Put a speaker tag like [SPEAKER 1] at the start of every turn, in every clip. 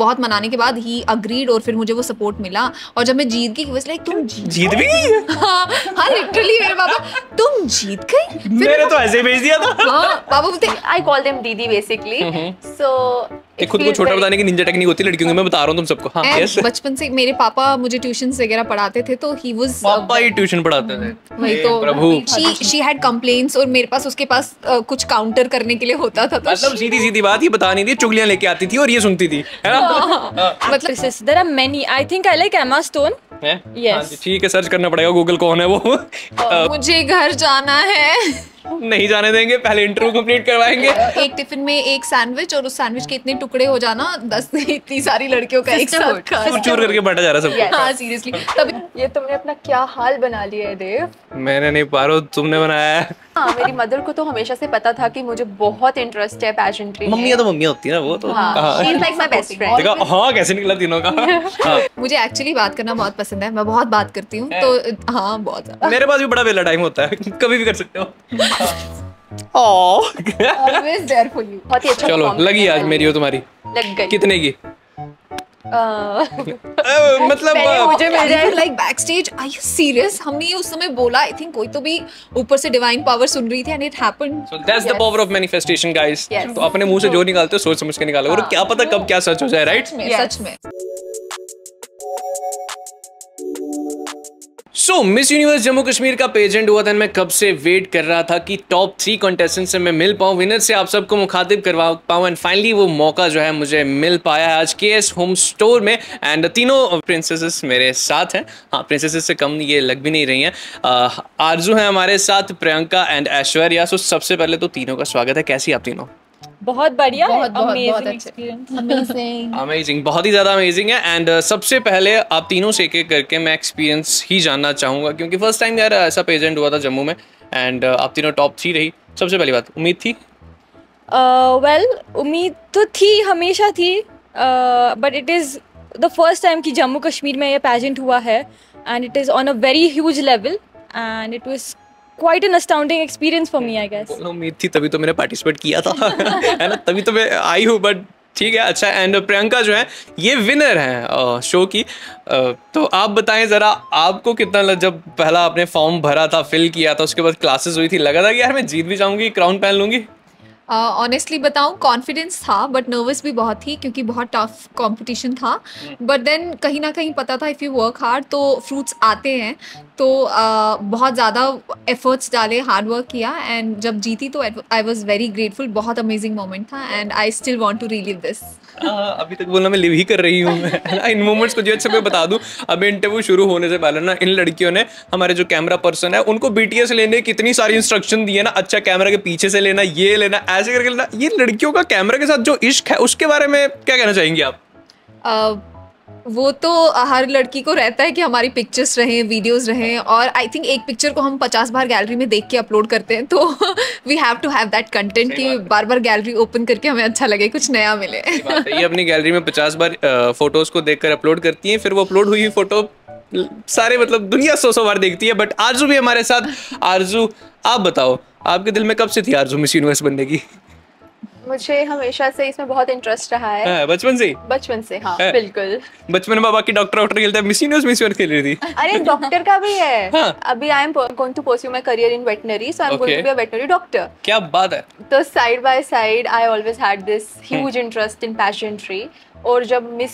[SPEAKER 1] बहुत मनाने के बाद ही अग्रीड और फिर मुझे वो सपोर्ट मिला। और जब मैं जीत गई वैसे लाइक तुम जीत
[SPEAKER 2] जीत भी गई है?
[SPEAKER 1] हाँ हाँ लिटरली मेरे पापा तुम जीत गई? मेरे
[SPEAKER 2] मैंने तो ऐसे ही भेज दिया था।
[SPEAKER 1] हाँ पापा बोलते
[SPEAKER 3] आई कॉल देम दीदी बेसिकली So
[SPEAKER 2] ये खुद को छोटा बताने की निंजा टेक्निक होती है लड़कियों की मैं बता रहा हूँ तुम सबको हाँ यस
[SPEAKER 1] बचपन से मेरे पापा मुझे ट्यूशंस वगैरह पढ़ाते थे तो ही वाज
[SPEAKER 2] पापा ही ट्यूशन पढ़ाते थे
[SPEAKER 1] वही तो
[SPEAKER 2] प्रभु
[SPEAKER 1] शी शी हैड कंप्लेंट्स और मेरे पास उसके पास कुछ काउंटर करने के लिए होता था तो
[SPEAKER 2] मतलब सीधी सीधी बात ये बता नहीं थी चुगलियाँ लेके आती थी और ये सुनती थी है ना
[SPEAKER 1] मतलब
[SPEAKER 3] Actresses. There are many. I think I like Emma Stone.
[SPEAKER 2] हैं?
[SPEAKER 3] Yes.
[SPEAKER 2] हाँ जी, ठीक है सर्च करना पड़ेगा गूगल कौन है वो
[SPEAKER 1] मुझे घर जाना है
[SPEAKER 2] नहीं जाने देंगे पहले इंटरव्यू कंप्लीट करवाएँगे।
[SPEAKER 1] एक टिफ़िन में एक सैंडविच और उस सैंडविच के इतने टुकड़े हो जाना दस इतनी सारी लड़कियों का एक साथ
[SPEAKER 2] चूर करके बांटा जा रहा है सबको।
[SPEAKER 1] हाँ सीरियसली तभी
[SPEAKER 3] ये तुमने अपना क्या हाल बना लिया है देव?
[SPEAKER 2] मैंने नहीं पारो तुमने बनाया है।
[SPEAKER 3] हाँ मेरी मदर को तो हमेशा से पता था कि मुझे बहुत इंटरेस्ट है पैजेंट्री में
[SPEAKER 2] मम्मियाँ तो मम्मियाँ होती है ना वो तो।
[SPEAKER 3] She is like my best friend
[SPEAKER 2] देखा हाँ कैसे निकला तीनों का। हाँ।
[SPEAKER 1] मुझे एक्चुअली बात करना बहुत पसंद है मैं बहुत बात करती हूँ तो हाँ। बहुत।
[SPEAKER 2] मेरे पास भी बड़ा वेला टाइम होता है कभी भी कर सकते हो। Oh.
[SPEAKER 1] Always there for you
[SPEAKER 3] बहुत ही अच्छा
[SPEAKER 2] चलो लगी आज मेरी हो तुम्हारी।
[SPEAKER 3] लग गई।
[SPEAKER 2] कितने की? मतलब
[SPEAKER 3] मुझे मिल जाए।
[SPEAKER 1] Like backstage I you serious हमने ये उस समय बोला आई थिंक कोई तो भी ऊपर से डिवाइन पावर सुन रही थी and it happened
[SPEAKER 2] So that's the power of manifestation, guys.
[SPEAKER 3] Yes.
[SPEAKER 2] तो अपने मुँह से जो निकालते हो सोच समझ के निकालो। और क्या पता कब क्या सच हो जाए राइट
[SPEAKER 1] में सच में।
[SPEAKER 2] So Miss Universe Jammu Kashmir का पेजेंट हुआ था, मैं कब से वेट कर रहा था कि टॉप थ्री कॉन्टेस्टेंट से मैं मिल पाऊँ? विनर से आप सबको मुखातिब करवा पाऊँ एंड फाइनली वो मौका जो है मुझे मिल पाया है आज के एस होम स्टोर में एंड तीनों प्रिंसेसेस मेरे साथ हैं। हाँ प्रिंसेसेस से कम ये लग भी नहीं रही हैं। आरज़ू हैं हमारे साथ, प्रियंका एंड ऐश्वर्या। सो सबसे पहले तो तीनों का स्वागत है। कैसी आप तीनों?
[SPEAKER 3] बहुत बढ़िया
[SPEAKER 1] बहुत बहुत बहुत
[SPEAKER 3] अमेजिंग
[SPEAKER 1] अमेजिंग
[SPEAKER 2] अमेजिंग बहुत ही ज़्यादा अमेजिंग है। एंड सबसे पहले आप तीनों से एक एक करके मैं एक्सपीरियंस ही जानना चाहूँगा क्योंकि फ़र्स्ट टाइम यार ऐसा पेजेंट हुआ था जम्मू में। एंड आप तीनों टॉप थ्री रही। सबसे पहली बात उम्मीद थी?
[SPEAKER 3] वेल उम्मीद तो थी हमेशा थी। But it is the first time कि जम्मू कश्मीर में ये पैजेंट हुआ है। And it is on a very huge level and it was quite an astounding experience for me I
[SPEAKER 2] guess उम्मीद थी, तभी तो मैंने पार्टिसिपेट किया था। है ना? तभी तो मैं आई हूँ बट ठीक है अच्छा एंड प्रियंका जो है, ये विनर हैं शो की। तो आप बताएँ ज़रा, आपको कितना लग- जब पहला आपने फॉर्म भरा था फिल किया था, उसके बाद क्लासेस हुई थी, लगा था कि यार मैं जीत भी जाऊँगी क्राउन पहन लूँगी?
[SPEAKER 1] ऑनेस्टली बताऊँ कॉन्फिडेंस था बट नर्वस भी बहुत थी क्योंकि बहुत टफ कंपटीशन था. बट देन कहीं ना कहीं पता था इफ़ यू वर्क हार्ड तो फ्रूट्स आते हैं. तो uh, बहुत ज़्यादा एफर्ट्स डाले हार्ड वर्क किया एंड जब जीती तो आई वॉज़ वेरी ग्रेटफुल बहुत अमेजिंग मोमेंट था and I still want to relive
[SPEAKER 2] this अभी तक बोलना मैं लिव ही कर रही हूँ इन मोमेंट्स को जो अच्छा मैं बता दूँ अभी इंटरव्यू शुरू होने से पहले ना इन लड़कियों ने हमारे जो कैमरा पर्सन है उनको बीटीएस लेने कितनी सारी इंस्ट्रक्शन दी है ना अच्छा कैमरा के पीछे से लेना ये लेना ऐसे करके लेना। ये लड़कियों का कैमरा के साथ जो इश्क है उसके बारे में क्या कहना चाहेंगी आप?
[SPEAKER 1] Uh, वो तो हर लड़की को रहता है कि हमारी पिक्चर्स रहें वीडियोस रहें और आई थिंक एक पिक्चर को हम पचास बार गैलरी में देख के अपलोड करते हैं तो we have to have that content कि बार बार गैलरी ओपन करके हमें अच्छा लगे कुछ नया मिले।
[SPEAKER 2] ये अपनी गैलरी में पचास बार फ़ोटोज़ को देखकर अपलोड करती हैं फिर वो अपलोड हुई फ़ोटो सारे मतलब दुनिया सौ सौ बार देखती है बट आरज़ू भी हमारे साथ। आरज़ू आप बताओ आपके दिल में कब से थी आरज़ू मिस यूनिवर्स बनने की?
[SPEAKER 3] मुझे हमेशा से इसमें बहुत इंटरेस्ट रहा है।
[SPEAKER 2] हाँ, बचपन से
[SPEAKER 3] बचपन से हाँ
[SPEAKER 2] है।
[SPEAKER 3] बिल्कुल।
[SPEAKER 2] बचपन में बाबा की डॉक्टर डॉक्टर खेलता है मिस यूनिवर्स मिस यूनिवर्स खेल रही थी।
[SPEAKER 3] अरे डॉक्टर का भी है।
[SPEAKER 2] हाँ।
[SPEAKER 3] अभी I am going to pursue my career in veterinary so I am
[SPEAKER 2] going
[SPEAKER 3] to be a veterinary doctor
[SPEAKER 2] क्या बात है।
[SPEAKER 3] तो side by side I always had this huge interest in pageantry और जब मिस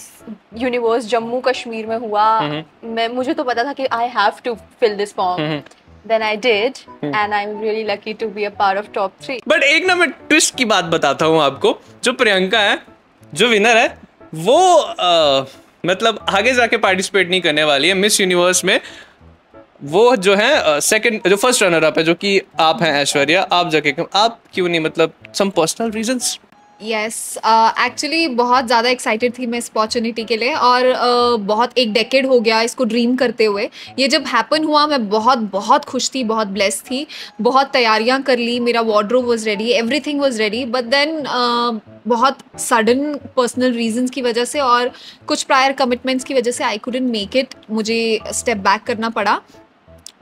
[SPEAKER 3] यूनिवर्स जम्मू कश्मीर में हुआ मैं मुझे तो पता था कि I have to fill this form then I did and I am really lucky to be a part of top three
[SPEAKER 2] but एक ना मैं ट्विस्ट की बात बताता हूँ आपको जो प्रियंका है जो विनर है वो अ, मतलब आगे जाके पार्टिसिपेट नहीं करने वाली है मिस यूनिवर्स में। वो जो है सेकंड जो फ़र्स्ट रनर अप है जो कि आप हैं ऐश्वर्या आप जाके आप क्यों नहीं मतलब some personal reasons
[SPEAKER 1] yes actually बहुत ज़्यादा एक्साइटेड थी मैं इस अपॉर्चुनिटी के लिए और uh, बहुत एक डेकेड हो गया इसको ड्रीम करते हुए। ये जब हैपन हुआ मैं बहुत बहुत खुश थी बहुत ब्लेस थी बहुत तैयारियाँ कर ली मेरा wardrobe was ready everything was ready but then बहुत सडन पर्सनल रीजंस की वजह से और कुछ प्रायर कमिटमेंट्स की वजह से आई कुडंट मेक इट मुझे स्टेप बैक करना पड़ा।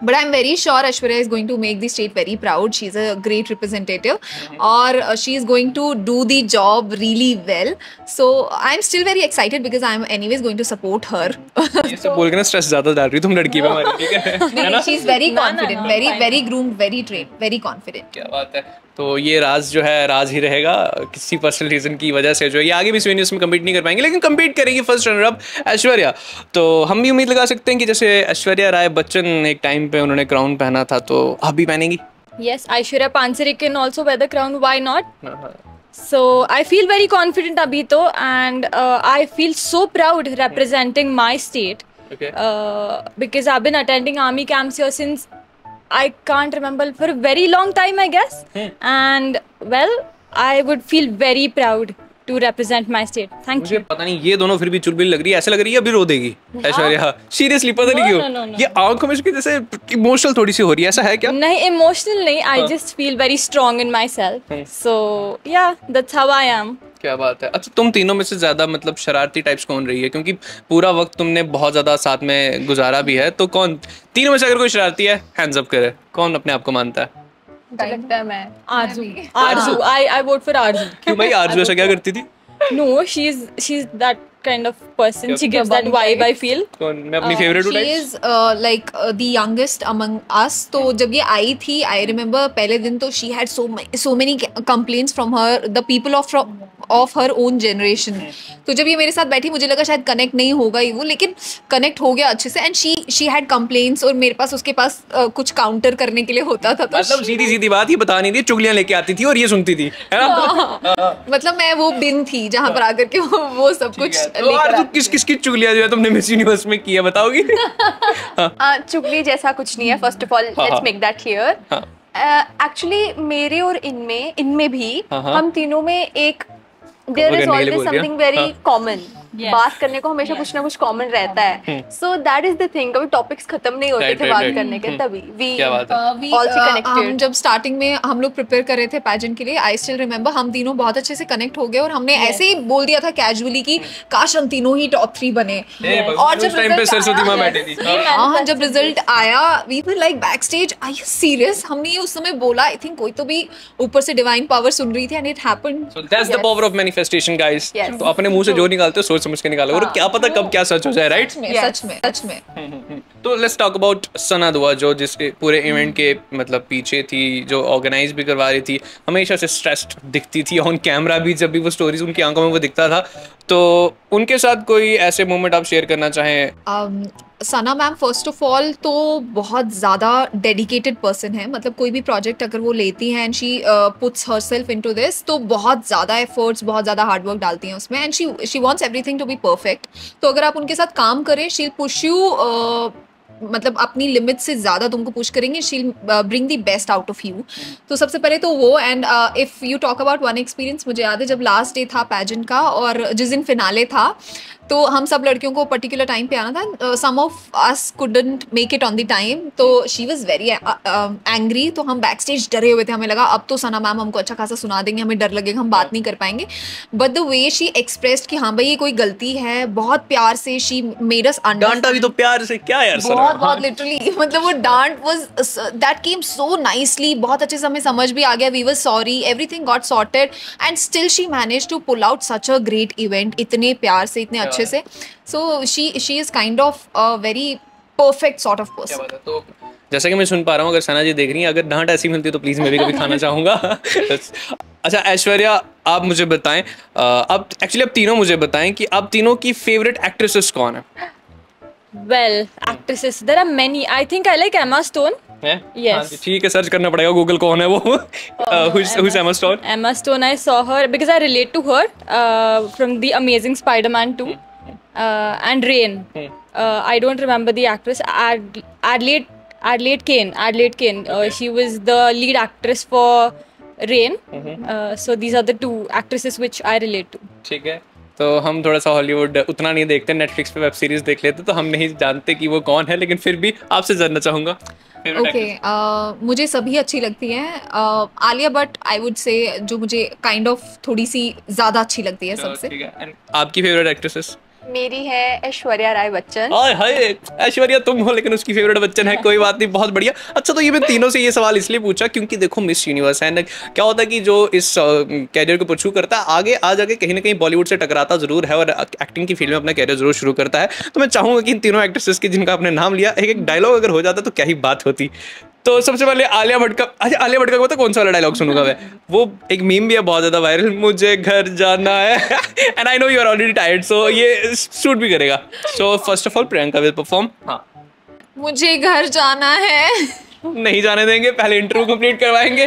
[SPEAKER 1] but i'm very sure ashwarya is going to make the state very proud she's a great representative or uh, she is going to do the job really well so i'm still very excited because i'm anyways going to support her
[SPEAKER 2] ये सब बोल के ना stress ज्यादा डाल रही हो तुम लड़की पे हमारी ठीक है
[SPEAKER 1] she's very confident very very groomed very trained very confident
[SPEAKER 2] क्या बात है तो ये राज जो है राज ही रहेगा किसी पर्सनल रीजन की वजह से जो है ये आगे भी स्वेनियस में कम्पीट नहीं कर पाएँगे लेकिन कम्पीट करेंगी फ़र्स्ट रनर अप ऐश्वर्या तो हम भी उम्मीद लगा सकते हैं कि जैसे ऐश्वर्या राय बच्चन एक टाइम पे उन्होंने क्राउन पहना था तो आप भी पहनेंगी
[SPEAKER 3] Yes, Aishwarya Pansarik can also wear the crown. Why not? So I feel very confident, Abhito, and uh, I feel so proud representing my state
[SPEAKER 2] Okay.
[SPEAKER 3] uh, because I've been attending army camps here since I can't remember for a very long time, I guess. Hmm. And well, I would feel very proud to represent my state. Thank
[SPEAKER 2] मुझे
[SPEAKER 3] you.
[SPEAKER 2] पता नहीं ये दोनों फिर भी चुलबुल लग रही है। ऐसे लग रही है अभी रो देगी? ऐश्वर्या सीरियसली पता नहीं क्यों?
[SPEAKER 3] no, no, no.
[SPEAKER 2] ये आँखों में जैसे इमोशनल थोड़ी सी हो रही है। ऐसा है क्या?
[SPEAKER 3] nahi emotional nahi i just feel very strong in myself. so yeah that's how i am.
[SPEAKER 2] क्या बात है। अच्छा तुम तीनों में से ज़्यादा मतलब शरारती टाइप्स कौन रही है? क्योंकि पूरा वक्त तुमने बहुत ज़्यादा साथ में गुजारा भी है तो कौन? तीनों में से अगर कोई शरारती है हैंड्स अप करे। कौन अपने आप को मानता है?
[SPEAKER 1] जब थी आई रिमेम्बर पहले दिन तो शी है so many from people of of her own generation. तो जब ये मेरे साथ बैठी मुझे लगा शायद कनेक्ट नहीं होगा ही वो लेकिन कनेक्ट हो गया अच्छे से। And she she had complaints और मेरे पास उसके पास uh, कुछ काउंटर करने के लिए होता था तो
[SPEAKER 2] मतलब सीधी सीधी बात ये बता नहीं थी चुगलियाँ लेके आती थी और ये सुनती थी है ना?
[SPEAKER 1] मतलब मैं वो बिन थी जहाँ पर आकर के वो, वो सब कुछ
[SPEAKER 2] तो किस किस की चुगलियाँ जो है तुमने मिस यूनिवर्स में की है। बताओगी
[SPEAKER 3] चुगली जैसा कुछ नहीं है फ़र्स्ट ऑफ़ ऑल
[SPEAKER 2] हाँ, हाँ।
[SPEAKER 3] लेट्स मेक दैट क्लियर
[SPEAKER 2] हाँ।
[SPEAKER 3] एक्चुअली मेरे और इनमें इनमें भी
[SPEAKER 2] हाँ, हाँ।
[SPEAKER 3] हम तीनों में एक there
[SPEAKER 2] is always
[SPEAKER 3] something very
[SPEAKER 2] हाँ।
[SPEAKER 3] कॉमन बात करने को हमेशा कुछ ना कुछ कॉमन रहता। है। So that is the thing कभी टॉपिक्स खत्म नहीं होते
[SPEAKER 2] Right,
[SPEAKER 3] थे
[SPEAKER 2] right,
[SPEAKER 3] बात
[SPEAKER 2] right.
[SPEAKER 3] करने के
[SPEAKER 2] हम्म।
[SPEAKER 3] तभी।
[SPEAKER 1] We
[SPEAKER 3] Uh,
[SPEAKER 1] uh,
[SPEAKER 3] connected.
[SPEAKER 1] हम जब स्टार्टिंग में हम लोग प्रिपेयर कर रहे थे पैजेंट के लिए आई स्टिल रिमेम्बर हम तीनों बहुत अच्छे से कनेक्ट हो गए और हमने ऐसे ही बोल दिया था कैजुअली कि काश हम तीनों ही टॉप थ्री बने। और जब
[SPEAKER 2] टाइम पे
[SPEAKER 1] result
[SPEAKER 2] सरस्वती
[SPEAKER 1] आया-
[SPEAKER 2] माँ बैठी थी।
[SPEAKER 1] हाँ जब रिज़ल्ट आया we were like backstage I you serious हमने ये उस समय बोला आई थिंक कोई तो भी ऊपर से डिवाइन पावर सुन रही थी and it
[SPEAKER 2] happened that's the power of manifestation, guys.
[SPEAKER 3] Yes.
[SPEAKER 2] तो अपने मुँह से जो निकालते हो सोच समझ के निकाला और क्या पता कब क्या सच हो जाए राइट
[SPEAKER 1] सच में सच में
[SPEAKER 2] तो लेट्स टॉक अबाउट सना दुआ जो जिसके पूरे इवेंट के मतलब पीछे थी जो ऑर्गेनाइज भी करवा रही थी हमेशा से स्ट्रेस्ड दिखती थी ऑन कैमरा भी जब भी वो स्टोरीज उनकी आँखों में वो दिखता था। तो उनके साथ कोई ऐसे मोमेंट आप शेयर करना चाहें?
[SPEAKER 1] Um, Sana ma'am first of all तो बहुत ज़्यादा डेडिकेटेड पर्सन है। मतलब कोई भी प्रोजेक्ट अगर वो लेती हैं and she puts herself into this तो बहुत ज़्यादा एफर्ट्स बहुत ज़्यादा हार्डवर्क डालती हैं उसमें। And she she wants everything to be perfect तो अगर आप उनके साथ काम करें शील पुश यू मतलब अपनी लिमिट से ज़्यादा तुमको पुश करेंगे she'll bring the best out of you तो सबसे पहले तो वो and if you talk about one experience मुझे याद है जब लास्ट डे था पैजेंट का और जिस दिन फिनाले था तो हम सब लड़कियों को पर्टिकुलर टाइम पे आना था some of us couldn't make it on the time तो शी वाज वेरी एंग्री तो हम बैक स्टेज डरे हुए थे। हमें लगा अब तो सना मैम हमको अच्छा खासा सुना देंगे हमें डर लगेगा हम बात नहीं कर पाएँगे। But the way she expressed कि हाँ भाई ये कोई गलती है बहुत प्यार से शी मेड अस
[SPEAKER 2] डांटा भी तो प्यार से क्या यार
[SPEAKER 1] बहुत बहुत लिटरली मतलब वो डांट was that came so nicely बहुत अच्छे से हमें समझ भी आ गया we were sorry everything got sorted and still she manage to pull out such a great event इतने प्यार से इतने अच्छे से। So she she is kind of a very perfect sort of
[SPEAKER 2] क्या
[SPEAKER 1] पर्सन
[SPEAKER 2] बात है? तो जैसा कि मैं सुन पा रहा हूँ अगर सना जी देख रही हैं अगर डांट ऐसी मिलती है तो प्लीज़ मैं भी कभी खाना चाहूँगा। अच्छा ऐश्वर्या आप मुझे बताएँ अब एक्चुअली अब तीनों मुझे बताएँ कि आप तीनों की फेवरेट एक्ट्रेसेस कौन है?
[SPEAKER 3] Well actresses there are many i think i like emma stone
[SPEAKER 2] हैं?
[SPEAKER 3] Yes.
[SPEAKER 2] हाँ जी, ठीक है सर्च करना पड़ेगा गूगल कौन है वो who's Emma Stone
[SPEAKER 3] Emma Stone, I saw her because I relate to her uh, from the Amazing Spider-Man 2 uh, and Rain. Uh, I don't remember the actress. Ad- Adelaide Adelaide Kane. Adelaide Kane. Uh, she was the lead actress for Rain. Uh, so these are the two actresses which I relate to.
[SPEAKER 2] ठीक है तो हम थोड़ा सा Hollywood उतना नहीं देखते Netflix पे वेब सीरीज़ देख लेते तो हम नहीं जानते कि वो कौन है लेकिन फिर भी आपसे जानना चाहूँगा।
[SPEAKER 1] ओके
[SPEAKER 2] okay, uh,
[SPEAKER 1] मुझे सभी अच्छी लगती हैं। Uh, Alia but I would say जो मुझे काइंड kind ऑफ़ of थोड़ी सी ज़्यादा अच्छी लगती है सबसे।
[SPEAKER 2] आपकी फेवरेट एक्ट्रेसेस
[SPEAKER 3] मेरी है ऐश्वर्या राय बच्चन।
[SPEAKER 2] हाय हाय, ऐश्वर्या, तुम हो, लेकिन उसकी फेवरेट बच्चन है, कोई बात नहीं, बहुत बढ़िया। अच्छा तो ये मैं तीनों से ये सवाल इसलिए पूछा क्योंकि देखो मिस यूनिवर्स है ना, क्या होता है कि जो इस कैरियर को परस्यू करता है, आगे, आ जाके कहीं ना कहीं बॉलीवुड से टकराता ज़रूर है और एक्टिंग की फ़ील्ड में अपना कैरियर ज़रूर शुरू करता है। तो मैं चाहूँगा कि इन तीनों एक्ट्रेसेस की जिनका आपने नाम लिया एक एक डायलॉग अगर हो जाता तो क्या ही बात होती। तो सबसे पहले आलिया भट्ट का अच्छा आलिया भट्ट का पता कौन सा वाला डायलॉग सुनूँगा मैं? वो एक मीम भी है बहुत ज़्यादा वायरल मुझे घर जाना है। And I know you are already tired so ये सूट भी करेगा। So first of all Priyanka will perform हाँ।
[SPEAKER 1] मुझे घर जाना है।
[SPEAKER 2] नहीं जाने देंगे पहले इंटरव्यू कंप्लीट करवाएँगे।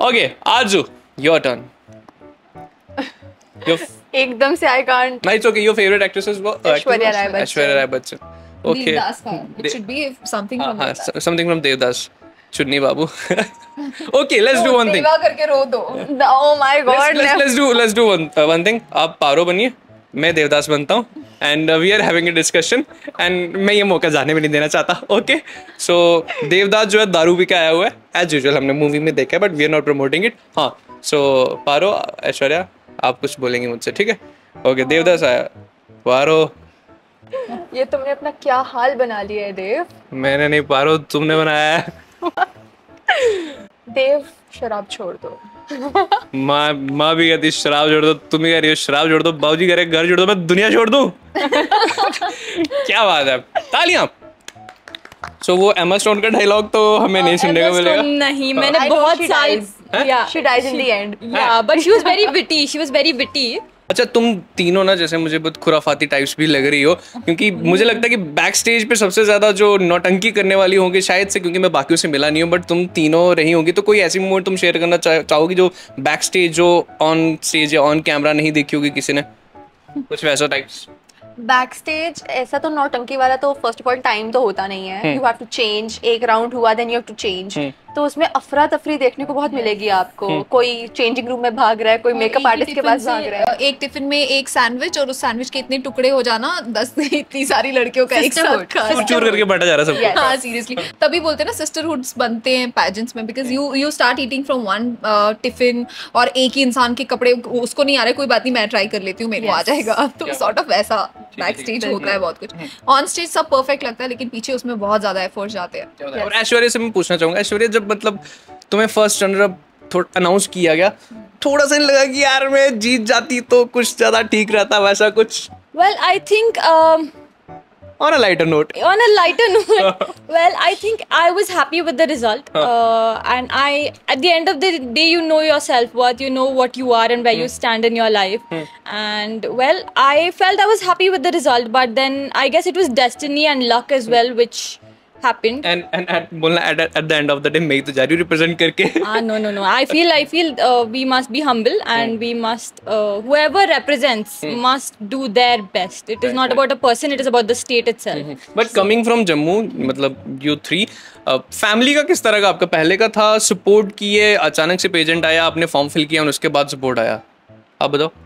[SPEAKER 2] ओके आज योर टर्न
[SPEAKER 3] एकदम से I can't
[SPEAKER 2] nights okay your favourite actresses वो
[SPEAKER 3] ऐश्वर्या राय बच्चन।
[SPEAKER 2] ऐश्वर्या राय बच्चन ओके
[SPEAKER 1] देवदास का it should be something from
[SPEAKER 2] हाँ
[SPEAKER 1] Devdas.
[SPEAKER 2] Something from Devdas Chunni Babu. Okay let's do one
[SPEAKER 1] thing करके रो दो।
[SPEAKER 3] ओ
[SPEAKER 2] my god do let's do one uh, one thing. आप पारो बनिए मैं देवदास बनता हूँ and we are having a discussion and मैं ये मौका जाने में नहीं देना चाहता ओके सो देवदास जो है दारू पी के आया हुआ है एज यूजल हमने मूवी में देखा है but we are not promoting it हाँ। सो पारो ऐश्वर्या आप कुछ बोलेंगे मुझसे ठीक है? ओके देवदास आया। पारो।
[SPEAKER 3] ये तुमने अपना क्या हाल बना लिया है देव?
[SPEAKER 2] मैंने नहीं पारो तुमने बनाया है।
[SPEAKER 3] देव शराब छोड़ दो।
[SPEAKER 2] माँ माँ भी कहती शराब जोड़ दो तुम भी कह रही हो शराब जोड़ दो बाबूजी कह रहे घर जोड़ दो मैं दुनिया छोड़ दूँ? क्या बात है। तालियाँ। सो वो एमा स्टोन का डायलॉग तो हमें नहीं सुनने को मिलेगा।
[SPEAKER 4] नहीं मैंने बहुत साल yeah
[SPEAKER 3] She dies in the end.
[SPEAKER 4] yeah but she was very witty she was very witty.
[SPEAKER 2] अच्छा तुम तीनों ना जैसे मुझे बहुत खुराफाती टाइप्स भी लग रही हो क्योंकि मुझे लगता है कि बैक स्टेज पे सबसे ज़्यादा जो नौटंकी करने वाली होंगी शायद से क्योंकि मैं बाकियों से मिला नहीं हूँ बट तुम तीनों रही होंगी तो कोई ऐसी मोमेंट तुम शेयर करना चाह- चाहोगी जो बैक स्टेज जो ऑन स्टेज या ऑन कैमरा नहीं देखी होगी किसी ने? कुछ वैसा टाइप्स
[SPEAKER 3] बैक स्टेज ऐसा तो नौटंकी वाला तो फ़र्स्ट ऑफ़ ऑल टाइम तो होता नहीं है। यू हैव टू चेंज एक राउंड हुआ then you have to change तो उसमें अफरा तफरी देखने को बहुत मिलेगी आपको। कोई चेंजिंग रूम में भाग रहा है कोई मेकअप आर्टिस्ट के पास भाग रहा है।
[SPEAKER 1] एक टिफ़िन में एक सैंडविच और उस सैंडविच के इतने टुकड़े हो जाना दस इतनी सारी लड़कियों का एक साथ
[SPEAKER 2] करके बैठा जा रहा है सबको।
[SPEAKER 1] हाँ सीरियसली तभी बोलते हैं ना सिस्टरहुड्स बनते हैं पैजेंट्स में because you you start eating from one tiffin और एक ही इंसान के कपड़े उसको नहीं आ रहे कोई बात नहीं मैं ट्राई कर लेती हूँ मेरे को आ जाएगा। तो सॉर्ट ऑफ़ ऐसा बैक स्टेज होता है बहुत कुछ। ऑन स्टेज सब परफेक्ट लगता है लेकिन पीछे उसमें बहुत ज़्यादा एफर्ट जाते हैं।
[SPEAKER 2] और ऐश्वर्या से मैं पूछना चाहूँगा ऐश्वर्या जब मतलब तुम्हें फ़र्स्ट रनर अप थोड़ा अनाउंस किया गया थोड़ा सा लगा कि यार मैं जीत जाती तो कुछ ज़्यादा ठीक रहता वैसा कुछ
[SPEAKER 4] I think um
[SPEAKER 2] on a lighter note
[SPEAKER 4] on a lighter note well i think i was happy with the result uh, and i at the end of the day you know yourself what you know what you are and where you stand in your life and well i felt i was happy with the result but then i guess it was destiny and luck as well which happened
[SPEAKER 2] बोलना at at the end of the day मैं ही तो जा रही हूँ represent करके
[SPEAKER 4] ah no no no i feel i feel uh, we must be humble and we must uh, whoever represents must do their best it is not about a person it is about the state itself
[SPEAKER 2] but coming from Jammu मतलब you three family uh, का किस तरह का आपका पहले का था support किए अचानक से पेजेंट आया आपने फॉर्म फिल किया और उसके बाद सपोर्ट आया आप बताओ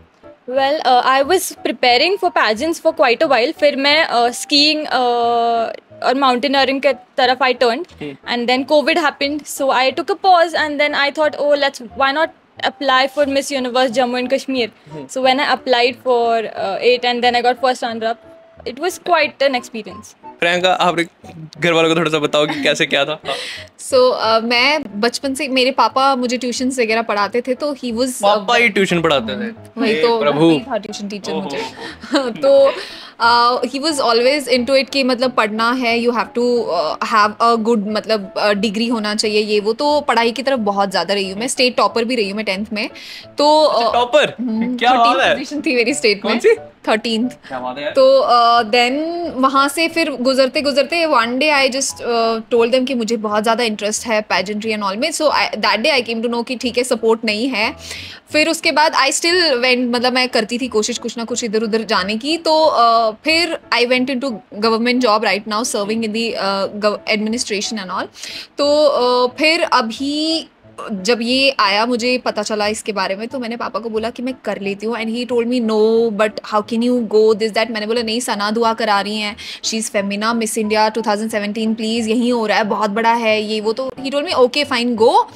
[SPEAKER 4] well I was preparing for pageants for quite a while फिर मैं स्कीइंग और माउंटेनियरिंग के तरफ़ I turn and then covid happened so I took a pause and then I thought oh let's why not apply for Miss Universe Jammu and Kashmir so when I applied for it and then I got first run it was quite an experience
[SPEAKER 2] Priyanka आपने घर वालों को थोड़ा सा बताओ कि कैसे क्या था?
[SPEAKER 1] सो so, uh, मैं बचपन से मेरे पापा मुझे ट्यूशन वगैरह पढ़ाते थे तो ही वाज
[SPEAKER 2] पापा ही ट्यूशन पढ़ाते थे?
[SPEAKER 1] वही तो
[SPEAKER 2] प्रभु।
[SPEAKER 1] था ट्यूशन टीचर मुझे। तो he was always into it कि मतलब पढ़ना है you have to have a good मतलब डिग्री होना चाहिए ये वो। तो पढ़ाई की तरफ़ बहुत ज़्यादा रही हूँ मैं स्टेट टॉपर भी रही हूँ मैं टेंथ में। तो
[SPEAKER 2] टॉपर क्या बात है?
[SPEAKER 1] पोजीशन थी मेरी स्टेट में।
[SPEAKER 2] यार?
[SPEAKER 1] तो देन वहाँ से फिर गुजरते गुजरते one day I just told them कि मुझे बहुत ज़्यादा इंटरेस्ट है पैजेंट्री एंड ऑल में। So that day I came to know कि ठीक है सपोर्ट नहीं है। फिर उसके बाद आई स्टिल वेंट मतलब मैं करती थी कोशिश कुछ ना कुछ इधर उधर जाने की। तो uh, फिर I went into government job right now serving in the administration and all तो uh, फिर अभी जब ये आया, मुझे पता चला इसके बारे में तो मैंने पापा को बोला कि मैं कर लेती हूँ। And he told me no but how can you go this that मैंने बोला, नहीं, सना दुआ करा रही हैं। She is Femina Miss India 2017 please यहीं हो रहा है, बहुत बड़ा है ये, वो तो he told me okay fine go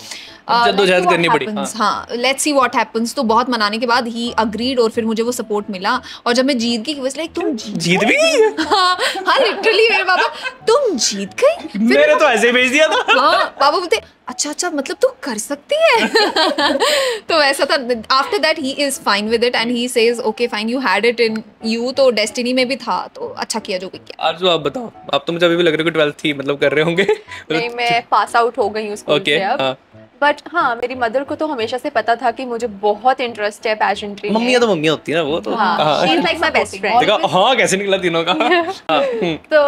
[SPEAKER 2] जद्दोजहद करनी पड़ी,
[SPEAKER 1] हाँ। लेट्स सी व्हाट हैपेंस तो बहुत मनाने के बाद ही अग्रीड और फिर मुझे वो सपोर्ट मिला। और जब मैं जीत गई वाज लाइक तुम जीत
[SPEAKER 2] भी गई? है।
[SPEAKER 1] हाँ लिटरली मेरे पापा तुम जीत गई?
[SPEAKER 2] मैंने तो ऐसे भेज दिया था।
[SPEAKER 1] हाँ पापा बोलते अच्छा अच्छा मतलब तू कर सकती है? तो ऐसा था। After that he is fine with it and he says okay fine you had it in you तो डेस्टिनी में भी था तो अच्छा किया जो भी किया।
[SPEAKER 2] आरज़ू आप बताओ आप तो मुझे अभी भी लग रहा है कि ट्वेल्थ थी मतलब कर रहे होंगे।
[SPEAKER 3] नहीं मैं पास आउट हो गई हूँ स्कूल
[SPEAKER 2] Okay,
[SPEAKER 3] से अब।
[SPEAKER 2] हाँ।
[SPEAKER 3] बट हाँ मेरी मदर को तो हमेशा से पता था कि मुझे बहुत इंटरेस्ट है पैशनट्री में।
[SPEAKER 2] मम्मियाँ तो मम्मियाँ होती है ना वो तो
[SPEAKER 3] हाँ। She is like my best friend
[SPEAKER 2] देखा हाँ कैसे निकला तीनों का? हाँ, हम्म,
[SPEAKER 3] तो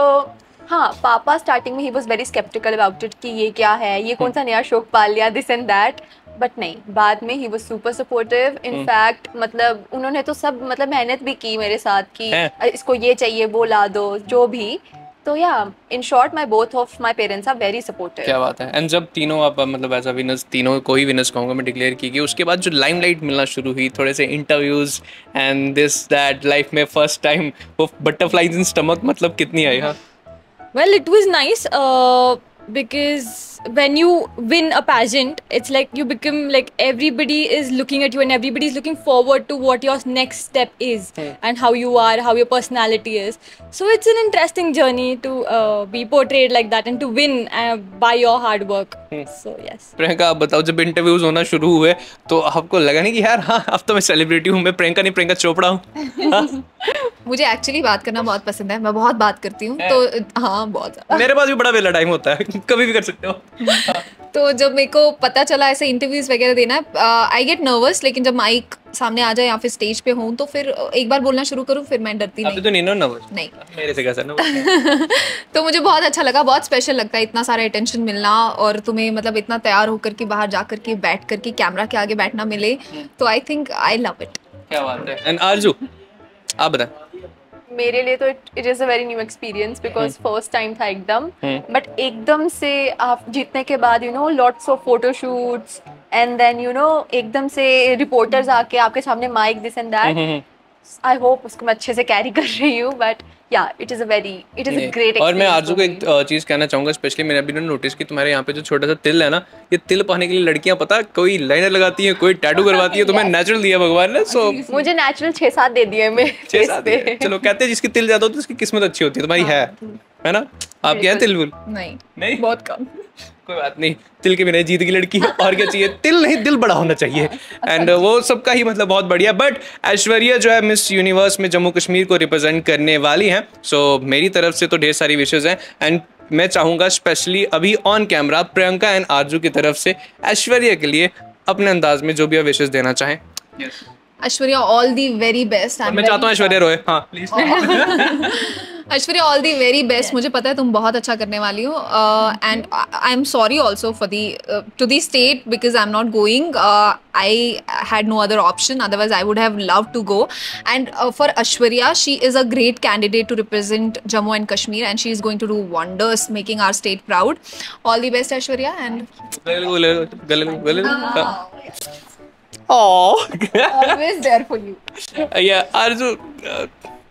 [SPEAKER 3] हाँ पापा स्टार्टिंग में he was very sceptical about it कि ये क्या है ये कौन सा नया शौक पाल लिया दिस एंड दैट बट नहीं बाद में ही वो सुपर सपोर्टिव इनफैक्ट मतलब उन्होंने तो सब मतलब मेहनत भी की मेरे साथ कि
[SPEAKER 2] हैं?
[SPEAKER 3] "अ, इसको ये चाहिए वो ला दो जो भी। तो yeah in short my both of my parents are very supportive
[SPEAKER 2] क्या बात है? एंड जब तीनों आप मतलब एज अ विनर्स तीनों को ही विनर्स कहूँगा मैं डिक्लेयर की गई। उसके बाद जो लाइमलाइट मिलना शुरू हुई थोड़े से interviews and this that life में फ़र्स्ट टाइम वो बटरफ्लाइज इन स्टमक मतलब कितनी आई हाँ?
[SPEAKER 4] Well it was nice because when you win a pageant, it's like you become like everybody is looking at you and everybody is looking forward to what your next step is and how you are, how your personality is. So it's an interesting journey to uh, be portrayed like that and to win uh, by your hard work. So yes.
[SPEAKER 2] Priyanka आप बताओ जब interviews होना शुरू हुए तो आपको लगा नहीं कि यार हाँ अब तो मैं सेलिब्रिटी हूँ मैं प्रियंका नहीं प्रियंका चोपड़ा हूँ हाँ?
[SPEAKER 1] मुझे एक्चुअली बात करना बहुत पसंद है मैं बहुत बात करती हूँ तो हाँ बहुत ज़्यादा
[SPEAKER 2] मेरे पास भी बड़ा वेला टाइम होता है कभी भी कर सकते हो
[SPEAKER 1] तो जब मेरे को पता चला ऐसे इंटरव्यूज़ वगैरह देना आई गेट नर्वस लेकिन जब माइक सामने आ जाए या फिर स्टेज पे हूँ तो फिर एक बार बोलना शुरू करूँ फिर मैं डरती नहीं।
[SPEAKER 2] तो नहीं नर्वस
[SPEAKER 1] नहीं।
[SPEAKER 2] मेरे से कैसा
[SPEAKER 1] तो मुझे बहुत अच्छा लगा बहुत स्पेशल लगता है इतना सारा अटेंशन मिलना और तुम्हें मतलब इतना तैयार होकर के बाहर जा करके बैठ करके कैमरा के आगे बैठना मिले। तो I think I love it
[SPEAKER 2] क्या बात है। एंड आरज़ू आप बताएँ।
[SPEAKER 3] मेरे लिए तो it is a very new experience because first time था एकदम। बट एकदम से आप जीतने के बाद you know lots of photoshoots and then you know एकदम से रिपोर्टर्स आके आपके सामने mic this
[SPEAKER 2] and
[SPEAKER 3] that I hope उसको मैं अच्छे से कैरी कर रही हूँ but yeah it is a very it is a great
[SPEAKER 2] और मैं आरज़ू को एक चीज़ कहना चाहूँगा स्पेशली मैंने अभी नोटिस की तुम्हारे यहाँ पे जो छोटा सा तिल है ना ये तिल पाने के लिए लड़कियाँ पता कोई लाइनर लगाती है कोई टैटू करवाती है तुम्हें नेचुरल दिया भगवान ने सो
[SPEAKER 3] मुझे नेचुरल छह सात दे दिए मैं
[SPEAKER 2] छह सात चलो कहते हैं जिसकी तिल ज़्यादा होती है उसकी किस्मत अच्छी होती है तुम्हारी है। है ना? आपके है तिल बुल
[SPEAKER 1] नहीं
[SPEAKER 2] नहीं?
[SPEAKER 1] बहुत कम।
[SPEAKER 2] कोई बात नहीं तिल के बिना जीत की लड़की और क्या चाहिए? तिल नहीं दिल बड़ा होना चाहिए। एंड वो सबका ही मतलब बहुत बढ़िया बट ऐश्वर्या जो है मिस यूनिवर्स में जम्मू कश्मीर को रिप्रेजेंट करने वाली हैं। सो मेरी तरफ़ से तो ढेर सारी विशेष हैं। एंड मैं चाहूँगा स्पेशली अभी on camera Priyanka and Arzoo की तरफ़ से ऐश्वर्या के लिए अपने अंदाज में जो भी आप विशेष देना चाहें।
[SPEAKER 1] Aishwarya all the very best
[SPEAKER 2] मैं चाहता हूँ ऐश्वर्या रोए. हाँ please
[SPEAKER 1] Aishwarya all the very best मुझे पता है तुम बहुत अच्छा करने वाली हो and I am sorry also for the to the state because I am not going I had no other option otherwise I would have love to go and for Aishwarya she is a great candidate to represent Jammu and Kashmir and she is going to do wonders making our state proud all the best Aishwarya and and always there for you.
[SPEAKER 2] Yeah, या आरज़ू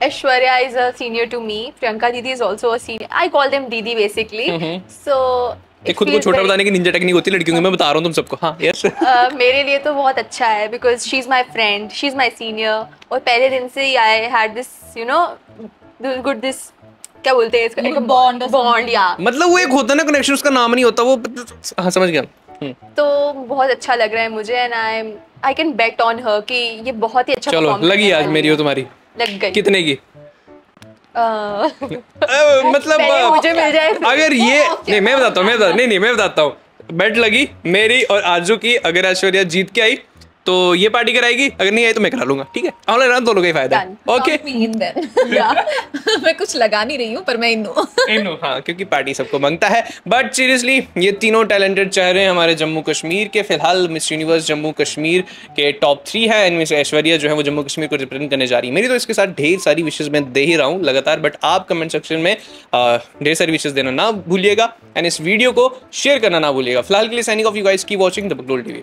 [SPEAKER 3] Aishwarya is a senior to me. Priyanka Didi is also a senior. I call them Didi basically. So
[SPEAKER 2] ये
[SPEAKER 3] it
[SPEAKER 2] खुद को छोटा बताने की Ninja technique होती है लड़कियों की मैं बता रहा हूँ तुम सबको। हाँ यस
[SPEAKER 3] Uh, मेरे लिए तो बहुत अच्छा है because she is my friend she is my senior और पहले दिन से ही I had this you know good this क्या बोलते हैं इसका?
[SPEAKER 4] Bond or
[SPEAKER 3] बॉन्ड या
[SPEAKER 2] मतलब वो एक होता है ना कनेक्शन उसका नाम नहीं होता वो हाँ समझ गया।
[SPEAKER 3] तो बहुत अच्छा लग रहा है मुझे and I am I can bet on her कि ये बहुत ही अच्छा
[SPEAKER 2] चलो लगी आज मेरी
[SPEAKER 3] है।
[SPEAKER 2] तुम्हारी।
[SPEAKER 3] लग गई।
[SPEAKER 2] कितने की?
[SPEAKER 3] Uh,
[SPEAKER 2] मतलब
[SPEAKER 3] मुझे मिल जाए।
[SPEAKER 2] अगर ये नहीं मैं बताता हूँ मैं नहीं नहीं मैं बताता हूँ। बेट लगी मेरी और आजू की अगर ऐश्वर्या जीत के आई तो ये पार्टी कराएगी? अगर नहीं आई तो मैं करा लूँगा ठीक है? ऑनलाइन रहा दोनों का ही। फ़ायदा ओके.
[SPEAKER 1] मैं कुछ लगा नहीं रही हूँ पर मैं इन हूँ
[SPEAKER 2] हाँ क्योंकि पार्टी सबको माँगता है। बट सीरियसली ये तीनों टैलेंटेड चेहरे हमारे जम्मू कश्मीर के। फ़िलहाल मिस यूनिवर्स जम्मू कश्मीर के टॉप थ्री है इनमें से ऐश्वर्या जो है वो जम्मू कश्मीर को रिप्रेजेंट करने जा रही है। मेरी तो इसके साथ ढेर सारी विशेष मैं दे ही रहा हूँ लगातार। बट आप कमेंट सेक्शन में ढेर सारी विशेष देना ना भूलिएगा। एंड इस वीडियो को शेयर करना ना भूलिएगा। फ़िलहाल के लिए signing off you guys keep watching the TV